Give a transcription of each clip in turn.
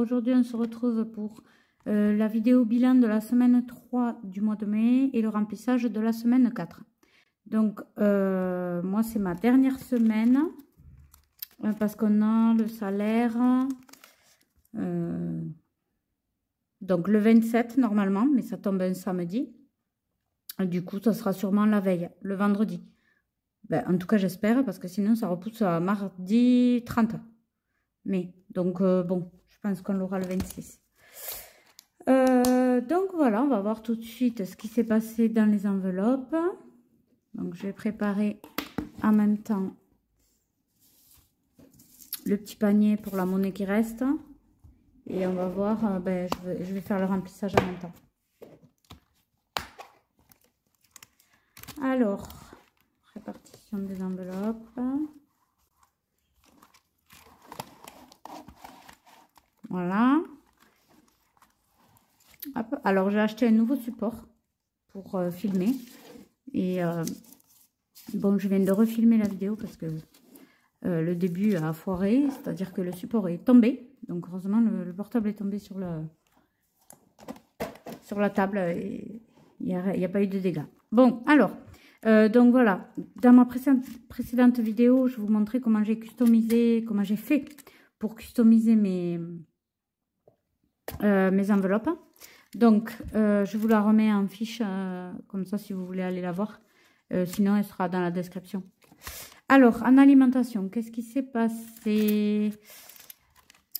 aujourd'hui, on se retrouve pour euh, la vidéo bilan de la semaine 3 du mois de mai et le remplissage de la semaine 4. Donc, euh, moi, c'est ma dernière semaine euh, parce qu'on a le salaire. donc, le 27 normalement, mais ça tombe un samedi. Du coup, ça sera sûrement la veille, le vendredi. Ben, en tout cas, j'espère, parce que sinon, ça repousse à mardi 30 mai. Donc, bon, pense qu'on l'aura le 26. Euh, donc, voilà, on va voir tout de suite ce qui s'est passé dans les enveloppes. Donc, je vais préparer en même temps le petit panier pour la monnaie qui reste. Et on va voir, euh, ben, je vais faire le remplissage en même temps. Alors, répartition des enveloppes. Voilà. Alors, j'ai acheté un nouveau support pour euh, filmer. Et euh, bon, je viens de refilmer la vidéo parce que euh, le début a foiré. C'est-à-dire que le support est tombé. Donc, heureusement, le, portable est tombé sur, la table et il n'y a, pas eu de dégâts. Bon, alors, donc voilà, dans ma précédente, vidéo, je vous montrais comment j'ai customisé, comment j'ai fait pour customiser mes, euh, mes enveloppes. Donc, euh, je vous la remets en fiche, comme ça, si vous voulez aller la voir. sinon, elle sera dans la description. Alors, en alimentation, qu'est-ce qui s'est passé?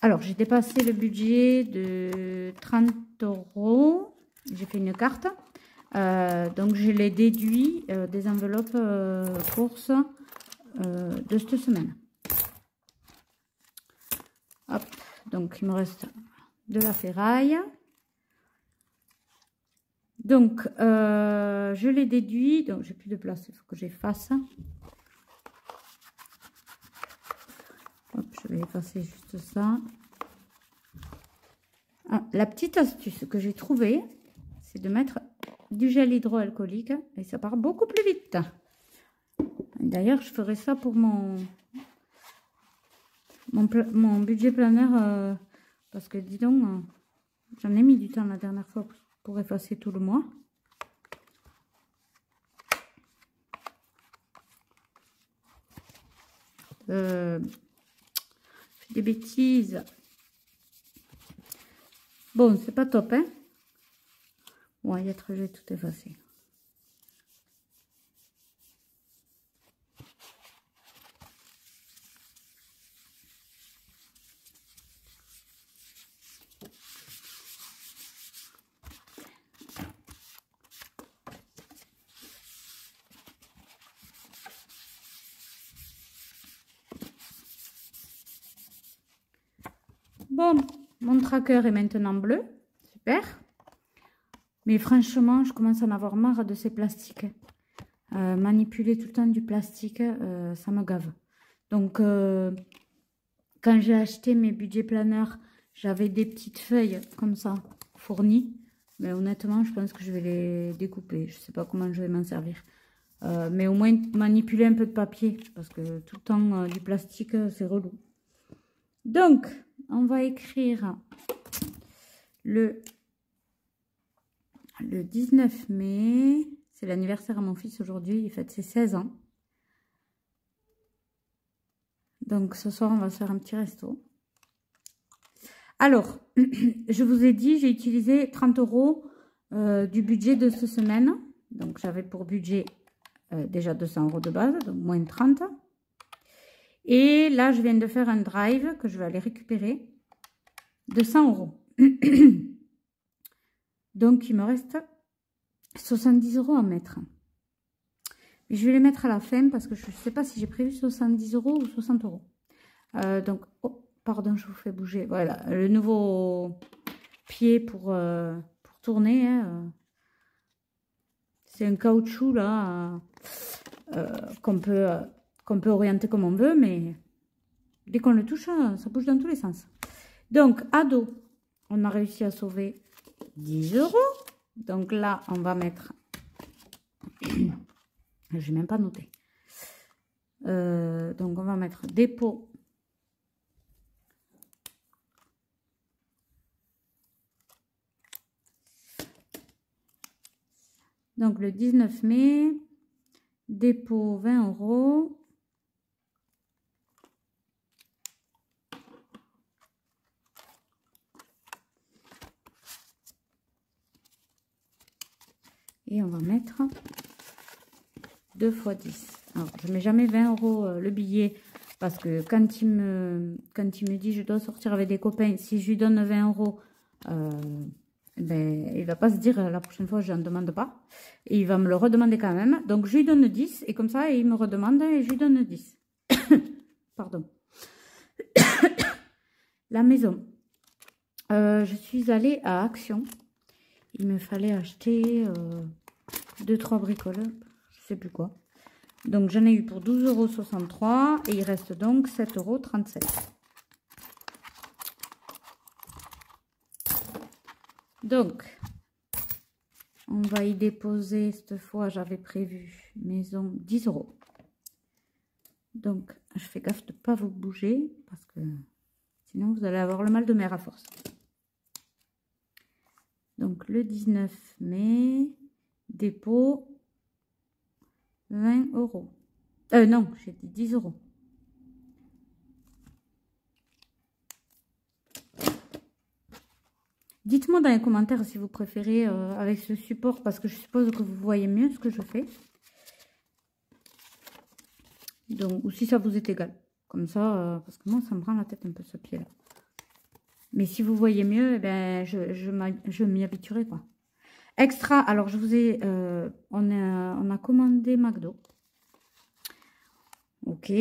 Alors, j'ai dépassé le budget de 30 euros. J'ai fait une carte. Euh, donc, je l'ai déduit euh, des enveloppes euh, courses de cette semaine. Hop, donc il me reste de la ferraille. Donc, je l'ai déduit. Donc, j'ai plus de place, il faut que j'efface. Je vais effacer juste ça. Ah, la petite astuce que j'ai trouvée, c'est de mettre du gel hydroalcoolique et ça part beaucoup plus vite. D'ailleurs, je ferai ça pour mon, mon, budget planner euh, parce que dis donc, euh, j'en ai mis du temps la dernière fois pour effacer tout le mois. Euh, des bêtises. Bon, c'est pas top, hein Ouais, il y a très tout effacé. Mon tracker est maintenant bleu. Super. Mais franchement, je commence à en avoir marre de ces plastiques. Euh, manipuler tout le temps du plastique, euh, ça me gave. Donc, euh, quand j'ai acheté mes budgets planeurs, j'avais des petites feuilles comme ça, fournies. Mais honnêtement, je pense que je vais les découper. Je sais pas comment je vais m'en servir. mais au moins manipuler un peu de papier, parce que tout le temps du plastique, c'est relou. Donc, on va écrire le le 19 mai. C'est l'anniversaire à mon fils aujourd'hui. Il fête ses 16 ans. Donc ce soir, on va faire un petit resto. Alors, je vous ai dit, j'ai utilisé 30 euros euh, du budget de cette semaine. Donc j'avais pour budget euh, déjà 200 euros de base, donc moins 30. Et là, je viens de faire un drive que je vais aller récupérer de 100 euros. Donc, il me reste 70 euros à mettre. je vais les mettre à la fin parce que je ne sais pas si j'ai prévu 70 euros ou 60 euros. Euh, donc, oh, pardon, je vous fais bouger. Voilà, le nouveau pied pour, euh, pour tourner. Hein, euh. C'est un caoutchouc là qu'on peut, qu'on peut orienter comme on veut, mais dès qu'on le touche, ça bouge dans tous les sens. Donc, ado, on a réussi à sauver 10 euros. Donc là, on va mettre... Je n'ai même pas noté. Euh, donc, on va mettre dépôt. Donc, le 19 mai, dépôt 20 euros. Et on va mettre 2 fois 10. Alors, je ne mets jamais 20 euros euh, le billet parce que quand il, me, quand il me dit je dois sortir avec des copains, si je lui donne 20 euros, euh, ben, il va pas se dire euh, la prochaine fois je n'en demande pas. Et il va me le redemander quand même. Donc je lui donne 10 et comme ça il me redemande et je lui donne 10. Pardon. la maison. Euh, je suis allée à Action. Il me fallait acheter 2-3 bricoles. Je sais plus quoi. Donc j'en ai eu pour 12,63 euros et il reste donc 7,37 euros. Donc, on va y déposer, cette fois j'avais prévu maison 10 euros. Donc, je fais gaffe de ne pas vous bouger parce que sinon vous allez avoir le mal de mer à force. Donc, le 19 mai, dépôt 20 euros. Euh, non, j'ai dit 10 euros. Dites-moi dans les commentaires si vous préférez euh, avec ce support, parce que je suppose que vous voyez mieux ce que je fais. Donc, ou si ça vous est égal. Comme ça, euh, parce que moi, ça me rend la tête un peu ce pied-là. Mais si vous voyez mieux, eh ben, je, je m'y habituerai, quoi. Extra, alors je vous ai, euh, on, a, commandé McDo. Ok,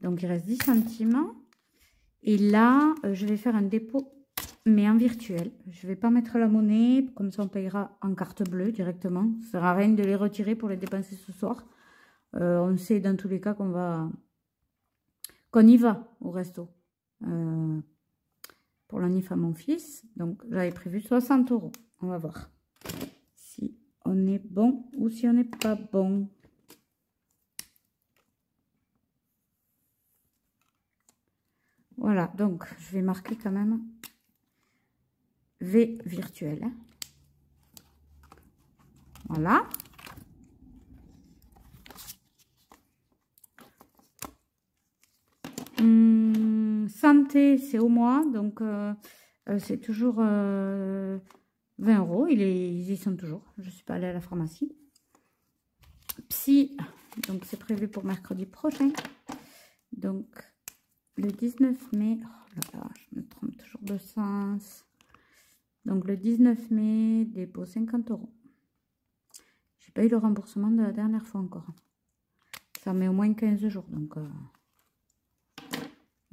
donc il reste 10 centimes. Et là, euh, je vais faire un dépôt, mais en virtuel. Je ne vais pas mettre la monnaie, comme ça on payera en carte bleue directement. Ça ne sert à rien de les retirer pour les dépenser ce soir. Euh, on sait dans tous les cas qu'on va qu'on y va au resto. pour l'anniversaire à mon fils. Donc j'avais prévu 60 euros. On va voir est bon ou si on n'est pas bon. Voilà, donc je vais marquer quand même V virtuel. Voilà. Hum, santé, c'est au mois, donc euh, euh, c'est toujours euh, 20 euros. Ils y sont toujours. Je ne suis pas allée à la pharmacie. Psy, donc c'est prévu pour mercredi prochain. Donc, le 19 mai. Oh là là, je me trompe toujours de sens. Donc, le 19 mai, dépôt 50 euros. J'ai pas eu le remboursement de la dernière fois encore. Ça met au moins 15 jours. Donc, euh,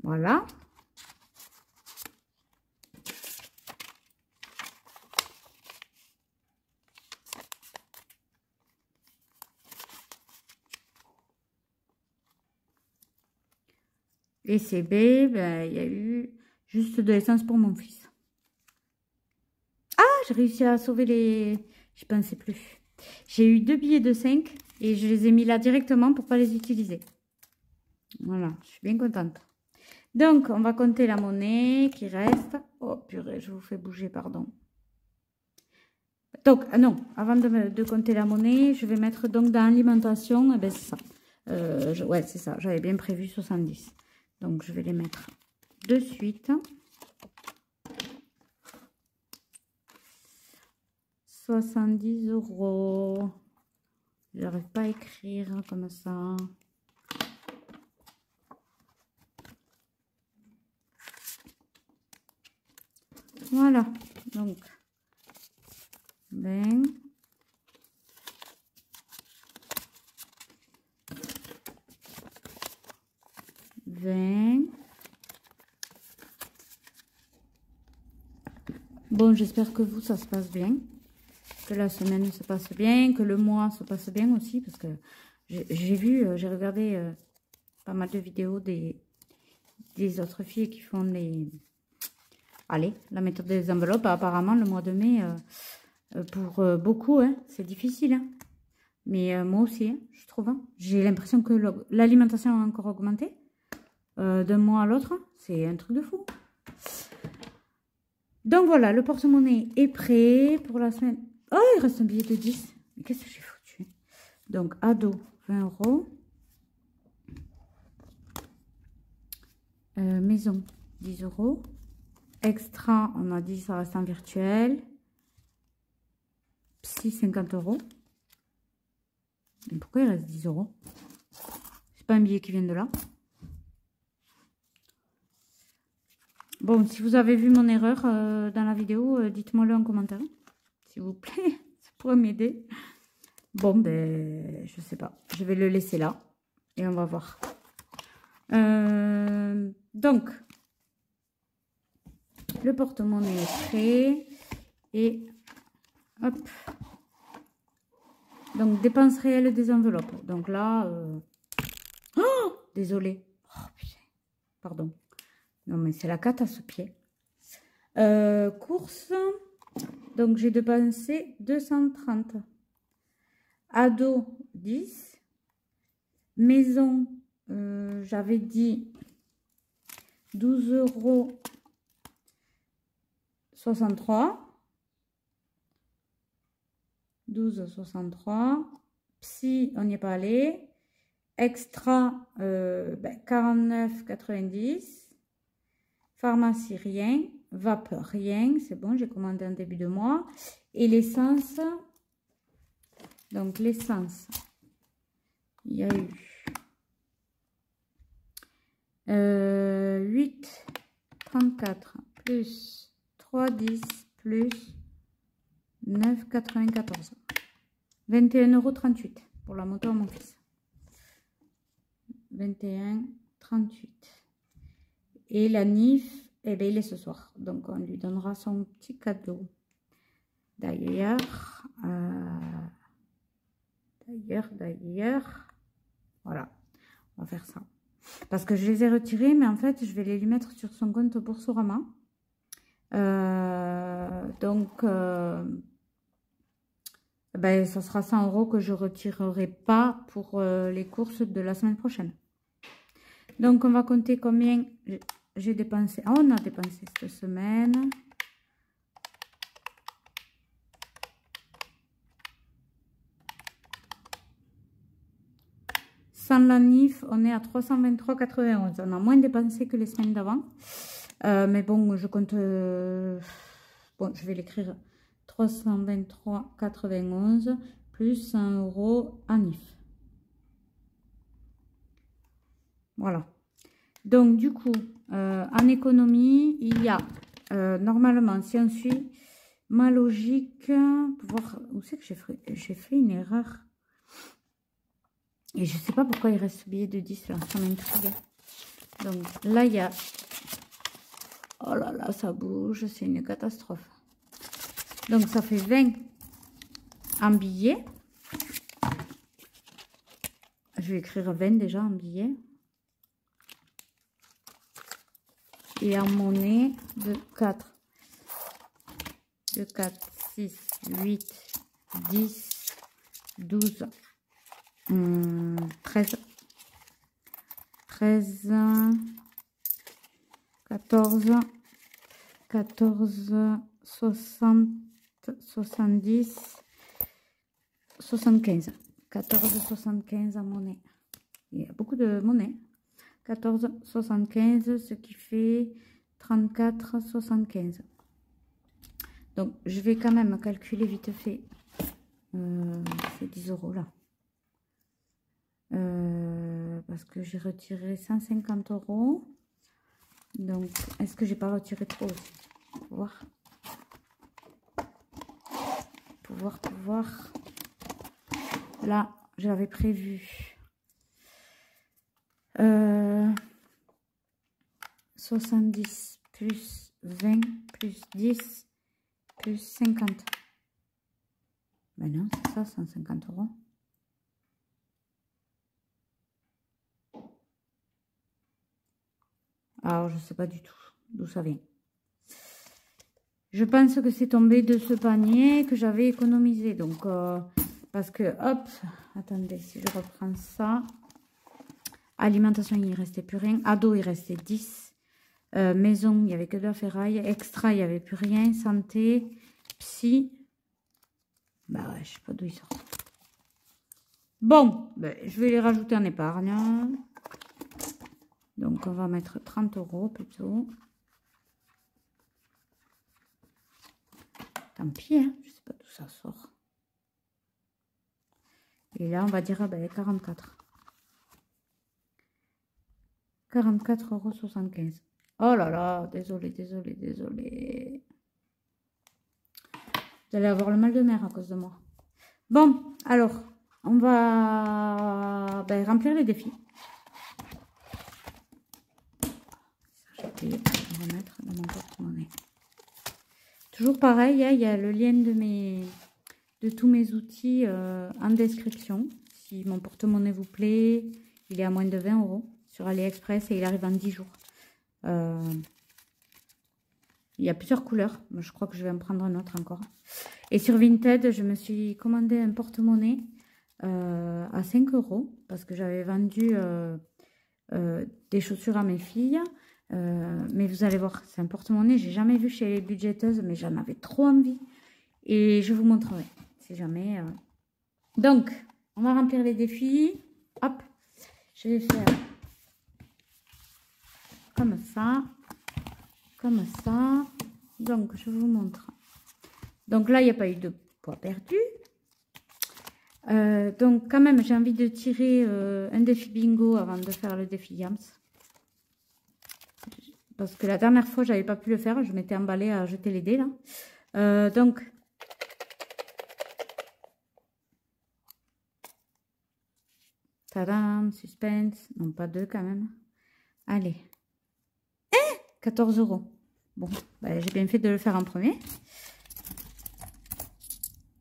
voilà. Et CB, ben, il y a eu juste de l'essence pour mon fils. Ah, j'ai réussi à sauver les... Je pensais plus. J'ai eu deux billets de 5 et je les ai mis là directement pour pas les utiliser. Voilà, je suis bien contente. Donc, on va compter la monnaie qui reste. Oh, purée, je vous fais bouger, pardon. Donc, ah non, avant de, compter la monnaie, je vais mettre donc dans l'alimentation, eh ben c'est ça. Euh, ouais, c'est ça, j'avais bien prévu 70. Donc, je vais les mettre de suite. 70 euros. Je n'arrive pas à écrire comme ça. Voilà. Donc, 20. Bon, j'espère que vous, ça se passe bien. Que la semaine se passe bien, que le mois se passe bien aussi. Parce que j'ai vu, euh, j'ai regardé euh, pas mal de vidéos des, autres filles qui font les... Allez, la méthode des enveloppes. Apparemment, le mois de mai, euh, pour beaucoup, hein, c'est difficile. Hein. Mais moi aussi, hein, je trouve. J'ai l'impression que l'alimentation a encore augmenté. Euh, d'un mois à l'autre. C'est un truc de fou. Donc voilà, le porte-monnaie est prêt pour la semaine. Oh, il reste un billet de 10. Mais qu'est-ce que j'ai foutu? Donc, ado, 20 euros. Euh, maison, 10 euros. Extra, on a dit ça reste en virtuel. Psy, 50 euros. pourquoi il reste 10 euros? C'est pas un billet qui vient de là. Bon, si vous avez vu mon erreur euh, dans la vidéo, euh, dites-moi le en commentaire, s'il vous plaît. Ça pourrait m'aider. Bon, ben, je sais pas. Je vais le laisser là et on va voir. Euh, donc, le porte-monnaie est prêt. Et hop. Donc, dépenses réelles des enveloppes. Donc là, oh, désolé. Oh, Pardon. Non, mais c'est la cata à ce pied. Euh, course. Donc, j'ai dépensé 230. Ado, 10. Maison, euh, j'avais dit 12 euros 63. 12,63. Psy, on n'y est pas allé. Extra, euh, ben, 49,90. Pharmacie, rien. Vapeur, rien. C'est bon, j'ai commandé en début de mois. Et l'essence? Donc, l'essence. Il y a eu euh, 8, 34, plus 3, 10, plus 9, 94. 21,38 euros pour la moto à mon fils. 21, 38. Et la NIF, eh bien, il est ce soir. Donc, on lui donnera son petit cadeau. D'ailleurs, euh, d'ailleurs, d'ailleurs, voilà, on va faire ça. Parce que je les ai retirés, mais en fait, je vais les lui mettre sur son compte Boursorama. Euh, donc, euh, ben, ça sera 100 euros que je retirerai pas pour les courses de la semaine prochaine. Donc, on va compter combien j'ai dépensé. Ah, on a dépensé cette semaine. Sans la NIF, on est à 323,91. On a moins dépensé que les semaines d'avant. Euh, mais bon, je compte... Euh, bon, je vais l'écrire 323,91 plus 100 euros à NIF. Voilà. Donc, du coup, euh, en économie, il y a euh, normalement, si on suit ma logique, pour voir où c'est que j'ai fait, une erreur. Et je ne sais pas pourquoi il reste ce billet de 10 là, ça m'intrigue. Donc là, il y a... Oh là là, ça bouge, c'est une catastrophe. Donc ça fait 20 en billets. Je vais écrire 20 déjà en billets. Et en monnaie de 4. De 4, 6, 8, 10, 12, 13, 13, 14, 14, 60, 70, 75. 14, 75 en monnaie. Il y a beaucoup de monnaie. 14,75, ce qui fait 34,75. Donc, je vais quand même calculer vite fait. Euh, c'est 10 euros là. Euh, parce que j'ai retiré 150 euros. Donc, est-ce que j'ai pas retiré trop aussi? Pour voir. Pour voir, pour voir. Là, j'avais prévu 70 plus 20 plus 10 plus 50. Ben non, c'est ça, 150 euros. Alors, je sais pas du tout d'où ça vient. Je pense que c'est tombé de ce panier que j'avais économisé. Donc, euh, parce que, hop, attendez, si je reprends ça. Alimentation, il restait plus rien. Ado, il restait 10. Euh, maison, il n'y avait que de la ferraille. Extra, il n'y avait plus rien. Santé, psy. Bah ouais, je sais pas d'où il sort. Bon, ben, je vais les rajouter en épargne. Donc, on va mettre 30 euros plutôt. Tant pis, hein, je sais pas d'où ça sort. Et là, on va dire ah ben, 44. 44,75 euros. Oh là là, désolé, désolé, désolé. Vous allez avoir le mal de mer à cause de moi. Bon, alors, on va ben, remplir les défis. Toujours pareil, hein, il y a le lien de, mes, de tous mes outils euh, en description. Si mon porte-monnaie vous plaît, il est à moins de 20 euros sur AliExpress et il arrive en 10 jours. Euh, il y a plusieurs couleurs. Je crois que je vais en prendre un autre encore. Et sur Vinted, je me suis commandé un porte-monnaie euh, à 5 euros parce que j'avais vendu des chaussures à mes filles. Euh, mais vous allez voir, c'est un porte-monnaie. J'ai jamais vu chez les budgeteuses, mais j'en avais trop envie. Et je vous montrerai, si jamais. Euh. Donc, on va remplir les défis. Hop, je vais faire comme ça, comme ça. Donc, je vous montre. Donc là, il n'y a pas eu de poids perdu. Euh, donc, quand même, j'ai envie de tirer un défi bingo avant de faire le défi Yams. Parce que la dernière fois, j'avais pas pu le faire. Je m'étais emballée à jeter les dés, là. Euh, donc... Tadam, suspense. Non, pas deux quand même. Allez. Eh 14 euros. Bon, bah, j'ai bien fait de le faire en premier.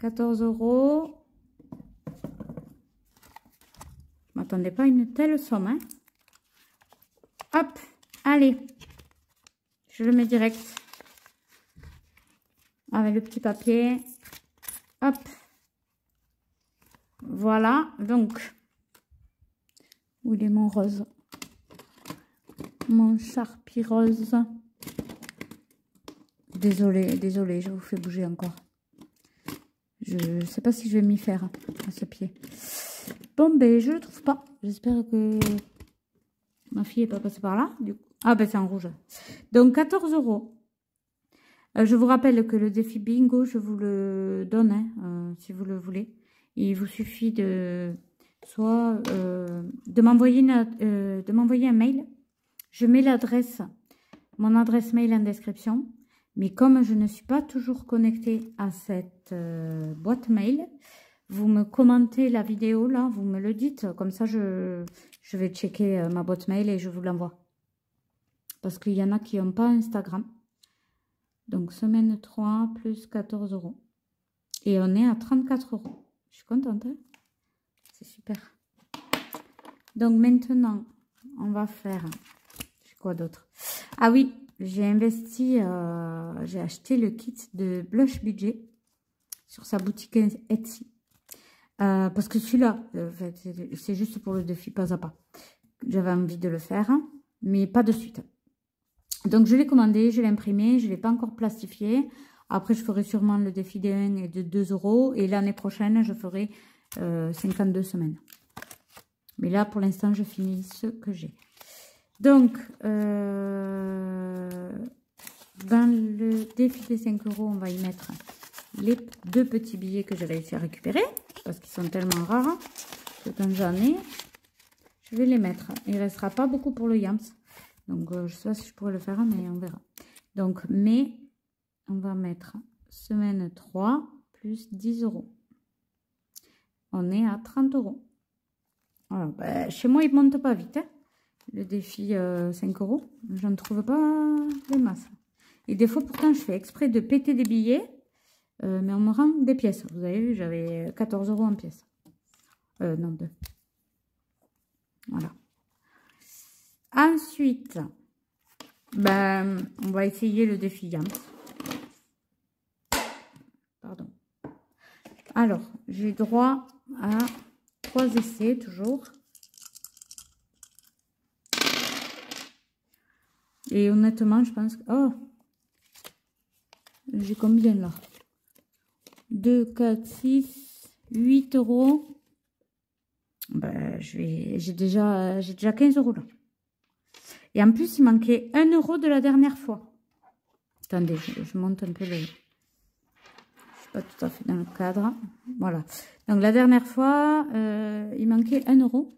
14 euros. Je m'attendais pas à une telle somme. Hein. Hop, allez. Je le mets direct avec le petit papier. Hop. Voilà. Donc, où il est mon rose Mon charpie rose. Désolée, désolée, je vous fais bouger encore. Je ne sais pas si je vais m'y faire à ce pied. Bon, ben, je ne le trouve pas. J'espère que ma fille n'est pas passée par là. Ah ben c'est en rouge. Donc 14 euros. Euh, je vous rappelle que le défi bingo, je vous le donne hein, euh, si vous le voulez. Il vous suffit soit euh, de m'envoyer un mail. Je mets l'adresse, mon adresse mail en description. Mais comme je ne suis pas toujours connectée à cette boîte mail, vous me commentez la vidéo là, vous me le dites. Comme ça, je, vais checker ma boîte mail et je vous l'envoie. Parce qu'il y en a qui n'ont pas Instagram. Donc, semaine 3 plus 14 euros. Et on est à 34 euros. Je suis contente. Hein. C'est super. Donc, maintenant, on va faire... D'autre? Ah oui, j'ai investi... Euh, j'ai acheté le kit de Blush Budget sur sa boutique Etsy. Euh, parce que celui-là, euh, c'est juste pour le défi pas à pas. J'avais envie de le faire, mais pas de suite. Donc, je l'ai commandé, je l'ai imprimé, je ne l'ai pas encore plastifié. Après, je ferai sûrement le défi des 1 et de 2 euros. Et l'année prochaine, je ferai 52 euh, semaines. Mais là, pour l'instant, je finis ce que j'ai. Donc, euh, dans le défi des 5 euros, on va y mettre les deux petits billets que j'ai réussi à récupérer. Parce qu'ils sont tellement rares que quand j'en ai, je vais les mettre. Il ne restera pas beaucoup pour le Yams. Donc, euh, je ne sais pas si je pourrais le faire, mais on verra. Donc, mai, on va mettre semaine 3 plus 10 euros. On est à 30 euros. Ben, chez moi, il ne monte pas vite. Hein. Le défi 5 euh, euros, je ne trouve pas les masses. Et des fois, pourtant, je fais exprès de péter des billets, euh, mais on me rend des pièces. Vous avez vu, j'avais 14 euros en pièces. non, 2. Voilà. Ensuite, ben, on va essayer le défi. Pardon. Alors, j'ai droit à trois essais toujours. Et honnêtement, je pense que... Oh J'ai combien là? 2, 4, 6, 8 euros. Ben, j'ai déjà, déjà 15 euros là. Et en plus, il manquait 1 euro de la dernière fois. Attendez, je, monte un peu le... Je suis pas tout à fait dans le cadre. Voilà. Donc, la dernière fois, euh, il manquait 1 euro.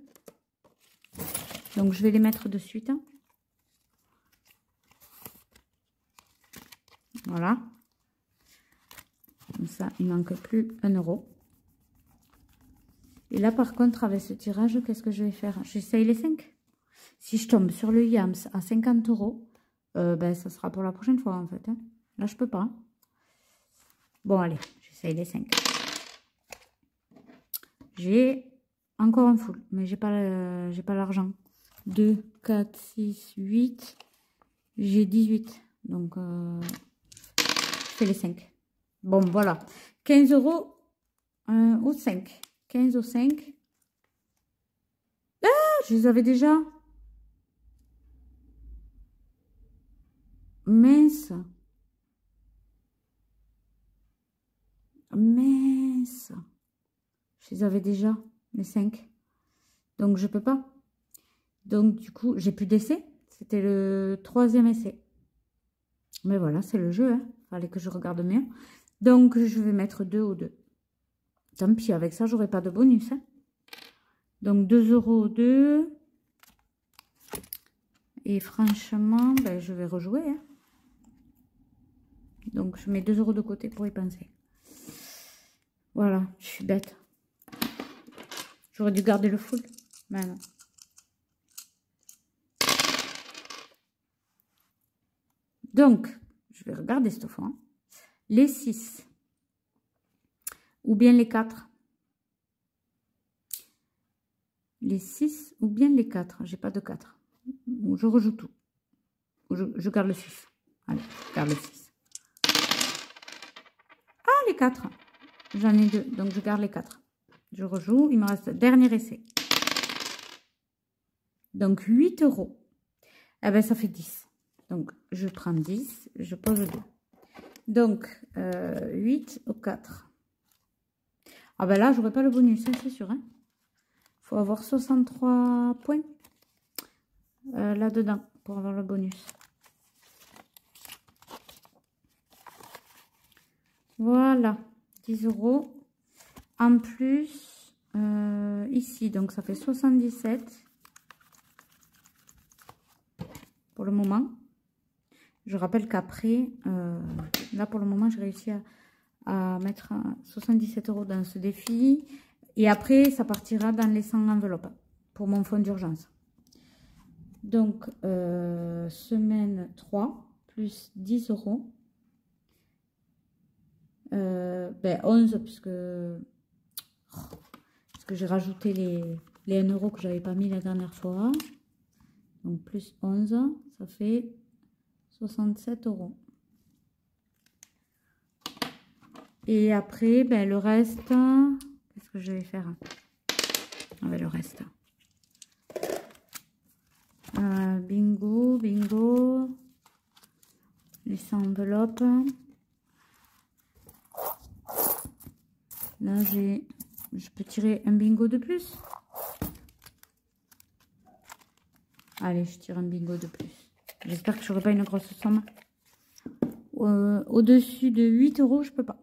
Donc, je vais les mettre de suite. Voilà. Comme ça, il manque plus 1 euro. Et là, par contre, avec ce tirage, qu'est-ce que je vais faire? J'essaye les 5. Si je tombe sur le Yams à 50 euros, euh, ben, ça sera pour la prochaine fois, en fait. Hein. Là, je peux pas. Bon, allez, j'essaye les 5. J'ai encore un full, mais j'ai pas, l'argent. 2, 4, 6, 8. J'ai 18. Donc, euh, fais les 5. Bon, voilà. 15 euros euh, au 5. 15 au 5. Ah, je les avais déjà. Mince. Mince. Je les avais déjà, les 5. Donc, je peux pas. Donc, du coup, j'ai plus d'essai. C'était le troisième essai. Mais voilà, c'est le jeu. Hein. Fallait que je regarde mieux. Donc, je vais mettre 2 au 2. Tant pis, avec ça, j'aurai pas de bonus. Hein. Donc, 2 euros 2. Et franchement, ben, je vais rejouer. Hein. Donc, je mets 2 euros de côté pour y penser. Voilà, je suis bête. J'aurais dû garder le full. Mais non. Donc, vais regarder cette fois. Les 6 ou bien les 4. Les 6 ou bien les 4. J'ai pas de 4. Je rejoue tout. Je, garde le 6. Allez, je garde le 6. Ah, les 4. J'en ai deux, donc je garde les 4. Je rejoue, il me reste dernier essai. Donc 8 euros. Eh bien, ça fait 10. Donc, je prends 10, je pose 2. Donc, euh, 8 au 4. Ah ben là, j'aurais pas le bonus, hein, c'est sûr. Hein. faut avoir 63 points euh, là-dedans pour avoir le bonus. Voilà, 10 euros. En plus, euh, ici, donc ça fait 77 pour le moment. Je rappelle qu'après, euh, là pour le moment, j'ai réussi à, mettre 77 euros dans ce défi. Et après, ça partira dans les 100 enveloppes pour mon fonds d'urgence. Donc, euh, semaine 3, plus 10 euros. Euh, ben 11, puisque, j'ai rajouté les, les 1 euro que j'avais pas mis la dernière fois. Donc, plus 11, ça fait 67 euros. Et après, ben, le reste, qu'est-ce que je vais faire? Ah, ben, Le reste. Euh, bingo, bingo. Les enveloppes. Là, j'ai, je peux tirer un bingo de plus? Allez, je tire un bingo de plus. J'espère que je n'aurai pas une grosse somme. Euh, au-dessus de 8 euros, je peux pas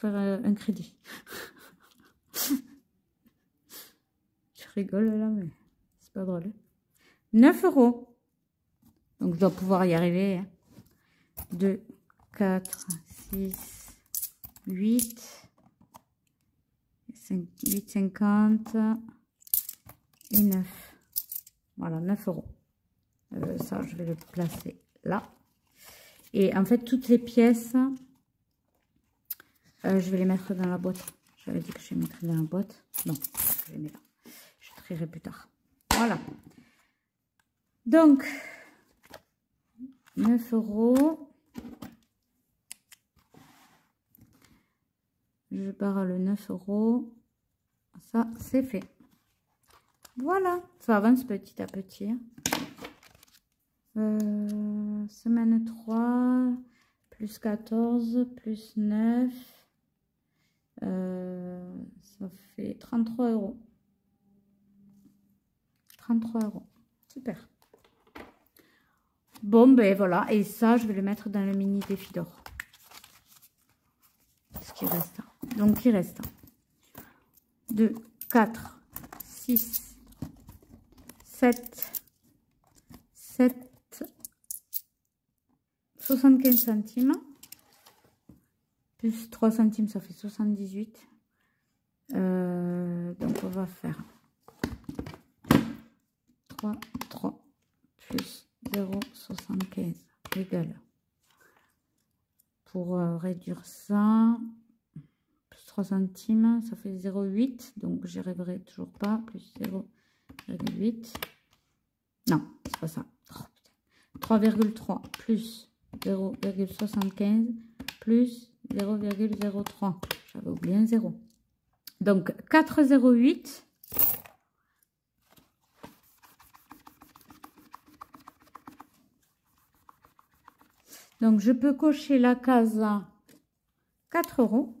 faire euh, un crédit. je rigole là, mais c'est pas drôle. 9 euros. Donc, je dois pouvoir y arriver. 2, 4, 6, 8, 8, 50 et 9. Voilà, 9 euros. Euh, ça, je vais le placer là. Et en fait, toutes les pièces euh, je vais les mettre dans la boîte. J'avais dit que je les mettrais dans la boîte. Non, je les mets là. Je trierai plus tard. Voilà. Donc, 9 euros. Je barre le 9 euros. Ça, c'est fait. Voilà, ça avance petit à petit. Euh, semaine 3, plus 14, plus 9. Euh, ça fait 33 euros. 33 euros. Super. Bon, ben voilà. Et ça, je vais le mettre dans le mini défi d'or. Ce qui reste. Donc, il reste 2, 4, 6, 7, 7, 75 centimes. Plus 3 centimes, ça fait 78. Euh, donc, on va faire 3, 3, plus 0,75 égale. Pour euh, réduire ça, plus 3 centimes, ça fait 0,8. Donc, j'y arriverai toujours pas. Plus 0,8. Non, c'est pas ça. 3,3 plus 0,75 plus 0,03. J'avais oublié un 0. Donc, 4,08. Donc, je peux cocher la case 4 euros.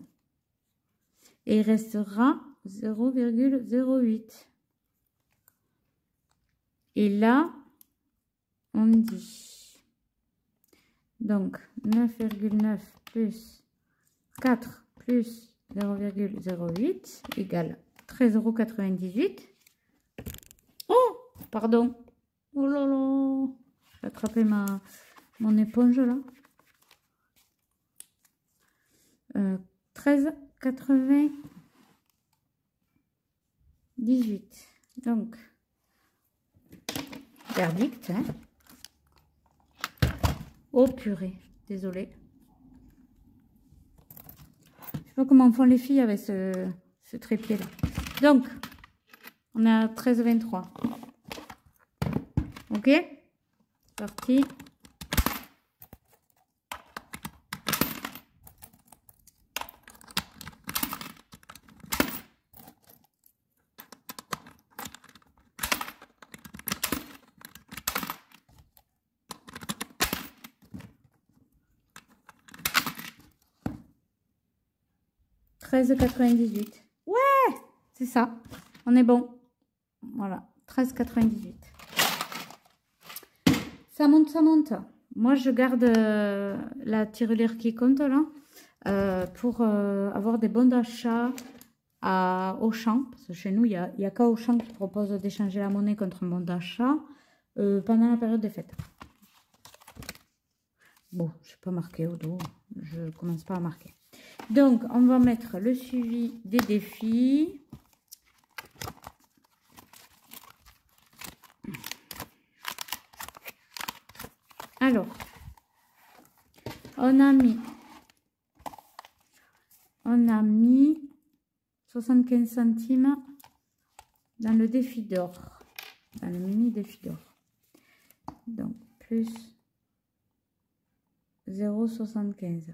Et il restera 0,08. Et là, on dit, donc 9,9 plus 4 plus 0,08 égale 13,98 Oh, pardon. Oh là là. J'ai attrapé ma, mon éponge là. Euh, 13,98. Donc, verdict. Hein. Oh purée, désolée. Je sais pas comment font les filles avec ce, trépied là. Donc, on a 13,23. Ok? Parti. 13,98. Ouais, c'est ça. On est bon. Voilà, 13,98. Ça monte, ça monte. Moi, je garde euh, la tirelire qui compte là euh, pour euh, avoir des bons d'achat à Auchan. Parce que chez nous, il n'y a, y a qu'à Auchan qui propose d'échanger la monnaie contre un bon d'achat pendant la période des fêtes. Bon, je n'ai pas marqué au dos. Je commence pas à marquer. Donc, on va mettre le suivi des défis. Alors, on a mis, on a mis 75 centimes dans le défi d'or, dans le mini défi d'or. Donc, plus 0,75.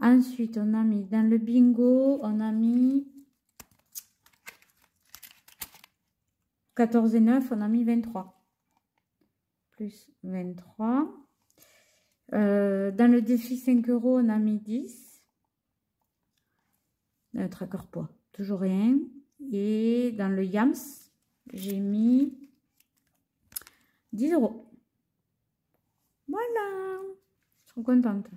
Ensuite, on a mis dans le bingo, on a mis 14 et 9, on a mis 23. Plus 23. Euh, dans le défi 5 euros, on a mis 10. Dans le tracker poids, toujours rien. Et dans le YAMS, j'ai mis 10 euros. Voilà. Je suis contente.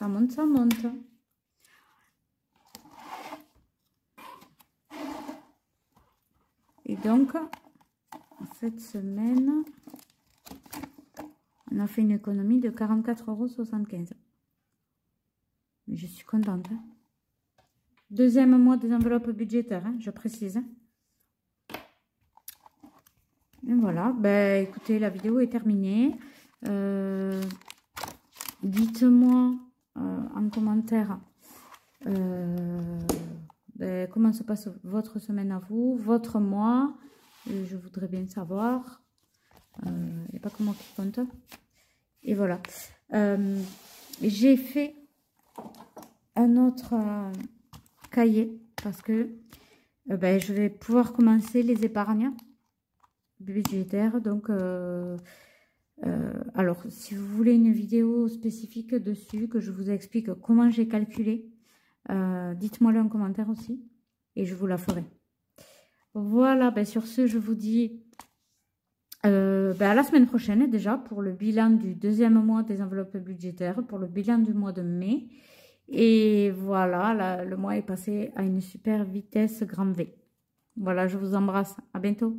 Ça monte, ça monte. Et donc, cette semaine, on a fait une économie de 44,75 euros. Je suis contente. Deuxième mois des enveloppes budgétaires, hein, je précise. Et voilà, ben écoutez, la vidéo est terminée. Euh, dites-moi en commentaire euh, ben, comment se passe votre semaine à vous, votre mois. je voudrais bien savoir. Il n'y a pas moi qui compte. Et voilà. Euh, j'ai fait un autre cahier parce que ben, je vais pouvoir commencer les épargnes budgétaires. Donc, euh, alors, si vous voulez une vidéo spécifique dessus, que je vous explique comment j'ai calculé, euh, dites-moi le en commentaire aussi et je vous la ferai. Voilà, ben sur ce, je vous dis euh, ben à la semaine prochaine déjà pour le bilan du deuxième mois des enveloppes budgétaires, pour le bilan du mois de mai. Et voilà, le mois est passé à une super vitesse grand V. Voilà, je vous embrasse. À bientôt.